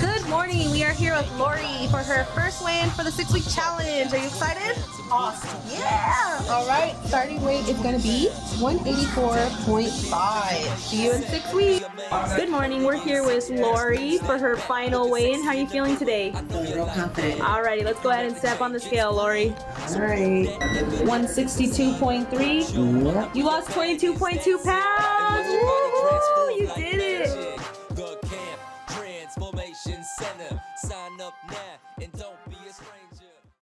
Good morning. We are here with Lorie for her first win for the six week challenge. Are you excited? Awesome. Yeah. All right, starting weight is going to be 184.5. See you in six weeks. Good morning. We're here with Lorie for her final weigh in. How are you feeling today? Feeling real confident. Alrighty, let's go ahead and step on the scale, Lorie. All right. 162.3. Yep. You lost 22.2 pounds. Transformation Center. Sign up now and don't be a stranger.